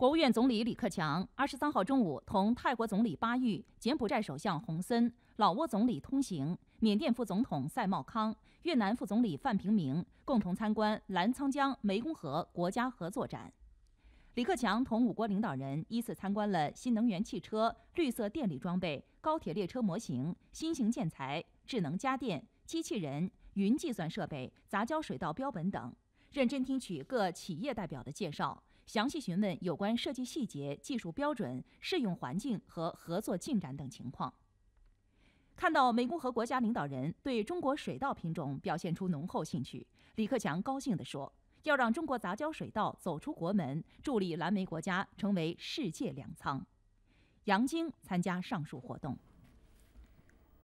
国务院总理李克强二十三号中午同泰国总理巴育、柬埔寨首相洪森、老挝总理通行、缅甸副总统赛茂康、越南副总理范平明共同参观澜沧江湄公河国家合作展。李克强同五国领导人依次参观了新能源汽车、绿色电力装备、高铁列车模型、新型建材、智能家电、机器人、云计算设备、杂交水稻标本等，认真听取各企业代表的介绍。详细询问有关设计细节、技术标准、适用环境和合作进展等情况。看到湄公河国家领导人对中国水稻品种表现出浓厚兴趣，李克强高兴地说：“要让中国杂交水稻走出国门，助力蓝莓国家成为世界粮仓。”杨晶参加上述活动。